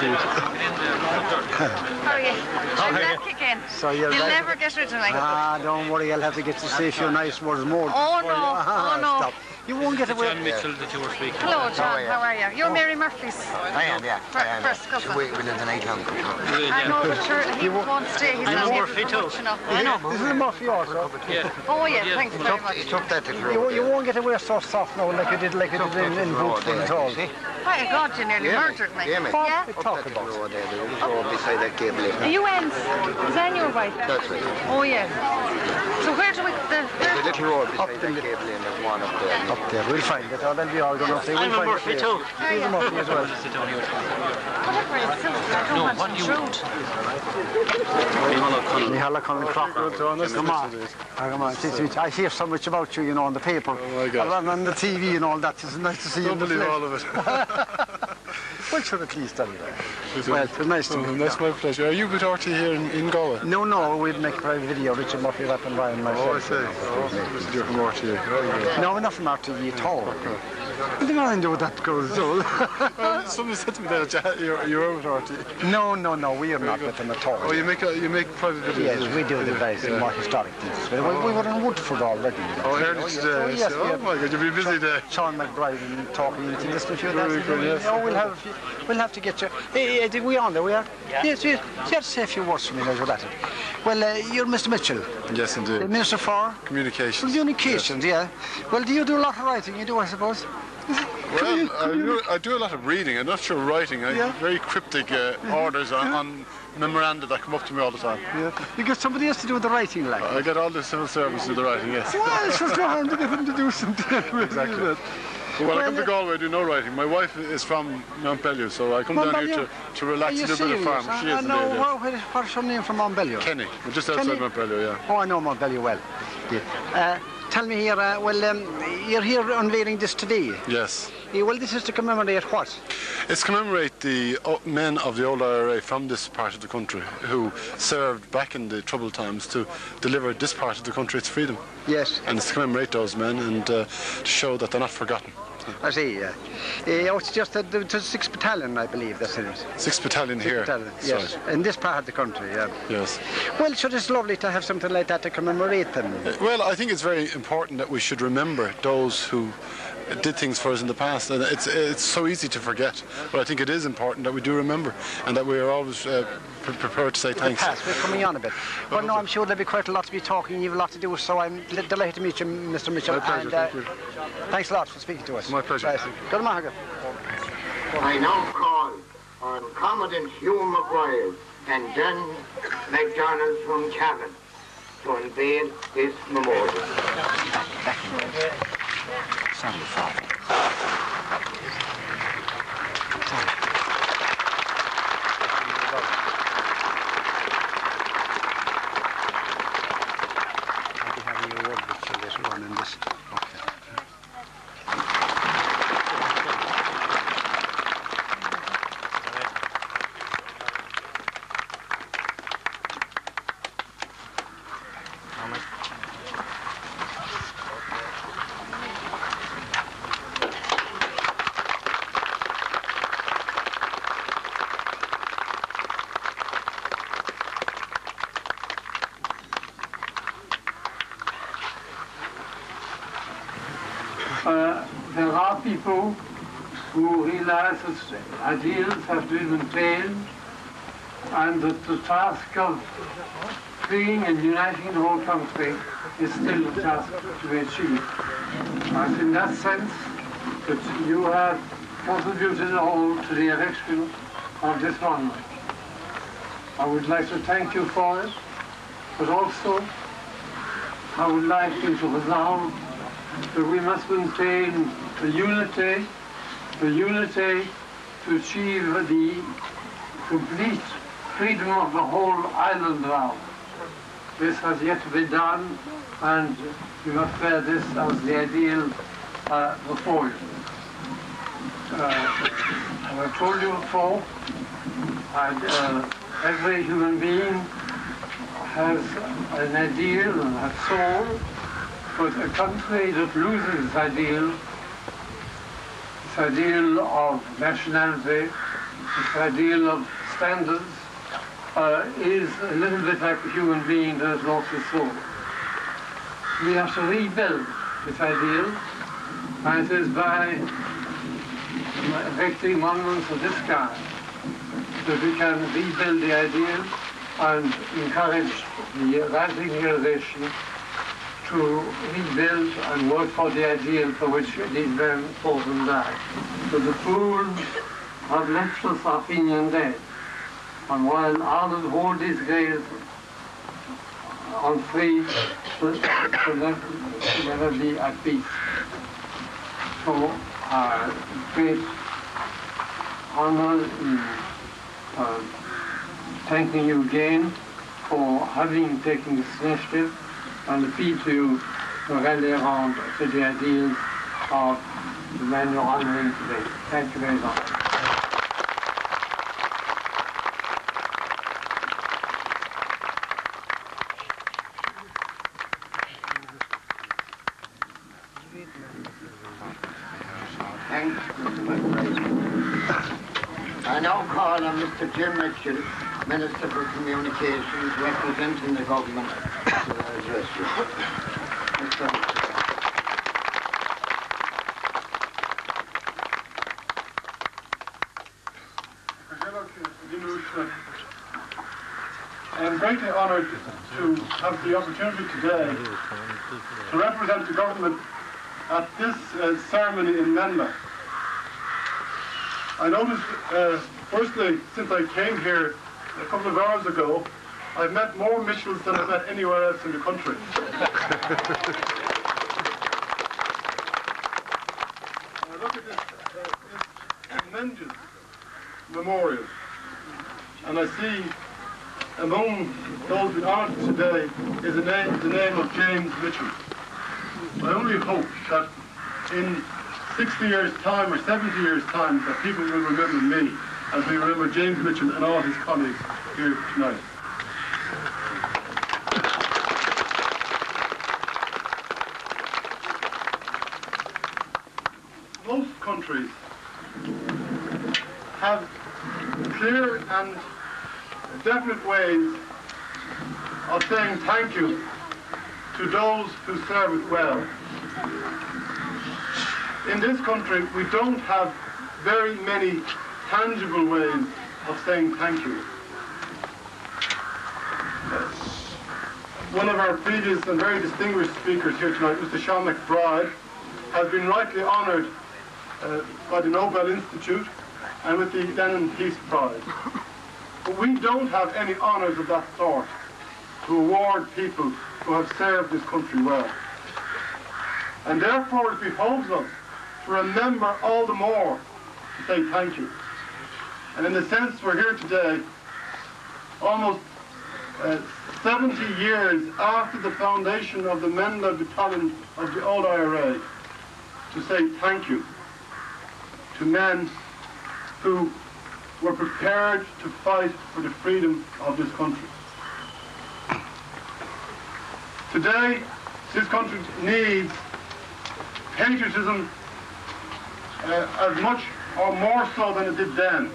sheet. How are you? I'm back again. So you're You'll back- never get rid of me. Ah, don't worry, I'll have to get to say a few nice words more. Oh, no. you- Ah, Oh, no. Stop. You won't get away. John Mitchell that you were speaking Hello, about. John. are you? How are you? You're Mary Murphy's I am, yeah. fir- I am, first yeah. cousin. We, we live in Nighttown. I know, but sure, he won't stay. He's I'm not here Murphy for too. much. I know. This is a Murphy also. Yeah. Oh, yeah, Yeah, thanks he very much. he took that little You, you there. won't get away so soft now like you did like you did in, in little road at all. see? My God, you nearly Yeah, murdered me. yeah, mate. Yeah? Talk about? little road there, the little road beside that cable lift. Are you ends? Is that your wife? That's right. Oh, yeah. So where do we... The, The where, little road beside the that li- cable in, there's one up there. Up there, we'll find it. Oh, that'll be all going up there. We'll I'm a find Murphy it too. there. He's a Murphy as well. Sit down here. whatever it suits. I don't No, want what to do you- intrude. Nihala Conlon Crocker. Come on. Ah, Come on. It's- it's- I hear so much about you, you know, on the paper. Oh, my God. And on the TV and all that. It's nice to see you Don't in the believe flesh. all of it. Well, sure, at least anyway. Well, it's nice to Oh, meet you. That's my pleasure. Are you with RT here in, in Galway? No, no, we'd make a video, Richard Murphy, Rap and Ryan, myself. Oh, I see. Oh, You're from good. No, we're not from RTE at all. What do I do with that girl's soul? Uh, Somebody said to me that you- you're, you're with RT. no, no, no, we are not with them at all. Oh, you make a, you make private videos? Yes, we do the various Yeah. more historic things. We, we were in Woodford already. you know. Oh, early today. oh, yes, we oh my God, you'll be busy day. Sean MacBride and talking into this with you. Very that's- good, yes. No, we'll have, we'll have to get you. Hey, hey, we on there? We are. Yes, yes. You have to say a few words to me, Roger Batten. Well, uh, you're Mr. Mitchell, Yes, the indeed. Minister for Communications. Communications. Yeah. Well, do you do a lot of writing? You do, I suppose. Well, I do, I do a lot of reading. I'm not sure writing. I Yeah. very cryptic uh, orders on, on memoranda that come up to me all the time. Yeah. You get somebody else to do the writing, like. I get all the civil servants to do the writing. Yes. Well, it's just no harm to get them to do something. Exactly. But when I come to Galway, I do no writing. My wife is from Mount Bellew, so I come Mount down here to, to relax and do a bit of farm. She I, I is know. yes. What, what is- what's her name from Mount Bellew? Kenny. Just outside Kenny? Mount Bellew, yeah. Oh, I know Mount Bellew well. Yeah. Uh, tell me here, uh, well, um, you're here unveiling this today. Yes. Yeah, well, this is to commemorate what? It's commemorate the men of the old IRA from this part of the country who served back in the troubled times to deliver this part of the country its freedom. Yes, And it's to commemorate those men and uh, to show that they're not forgotten. I see. Yeah. Uh, oh, it's just that the, the 6th Battalion, I believe, that's in it. Sixth Battalion here. Battalion, yes. right. In this part of the country, yeah. Yes. Well, it's lovely to have something like that to commemorate them. Well, I think it's very important that we should remember those who did things for us in the past. And it's it's so easy to forget, but I think it is important that we do remember and that we are always uh, pre- prepared to say The thanks. past, we're coming on a bit. But no, I'm sure there'll be quite a lot to be talking. You've a lot to do, so I'm li- delighted to meet you, Mr. Mitchell. My pleasure, and, uh, thank you. Thanks a lot for speaking to us. My pleasure. Right. Good morning. I now call on Commandant Hugh McGuire and John MacDonald from Cavan to unveil this memorial. Sorry, Father. Uh, there are people who realize that ideals have to be maintained and that the task of freeing and uniting the whole country is still a task to be achieved. And in that sense, that you have contributed all to the erection of this monument. I would like to thank you for it, but also I would like you to resolve that we must maintain the unity, the unity to achieve the complete freedom of the whole island round. This has yet to be done, and we must bear this as the ideal uh, before you. Uh, as I told you before, and, uh, every human being has an ideal and a soul, but a country that loses its ideal, its ideal of nationality, this ideal of standards, uh, is a little bit like a human being that has lost his soul. We have to rebuild this ideal, and it is by erecting monuments of this kind that we can rebuild the ideal and encourage the rising generation to rebuild and work for the ideal for which these men fought and died. So the fools have left us our Fenian dead. And while others hold these graves on free, to, to never be at peace. So, uh, great honor in uh, thanking you again for having taken this initiative and the to you to rally around to the ideals of the you're honoring today. Thank you very much. Thanks. I now call on Mr. Jim Mitchell, Minister for Communications, representing the government, you. I am greatly honoured to have the opportunity today to represent the government at this uh, ceremony in Menlough. I noticed, uh, firstly, since I came here a couple of hours ago, I've met more Mitchells than I've met anywhere else in the country. I look at this, uh, this tremendous memorial, and I see among those with honoured today is the name, the name of James Mitchell. I only hope that in 60 years' time or 70 years' time that people will remember me as we remember James Mitchell and all his colleagues here tonight. Most countries have clear and definite ways of saying thank you to those who serve it well. In this country, we don't have very many tangible ways of saying thank you. One of our previous and very distinguished speakers here tonight, Mr. Sean MacBride, has been rightly honoured uh, by the Nobel Institute and with the Lenin Peace Prize. But we don't have any honours of that sort to award people who have served this country well. And therefore it behoves us to remember all the more to say thank you. And in the sense we're here today, almost uh, 70 years after the foundation of the Menlough Battalion of the old IRA, to say thank you to men who were prepared to fight for the freedom of this country. Today, this country needs patriotism uh, as much or more so than it did then.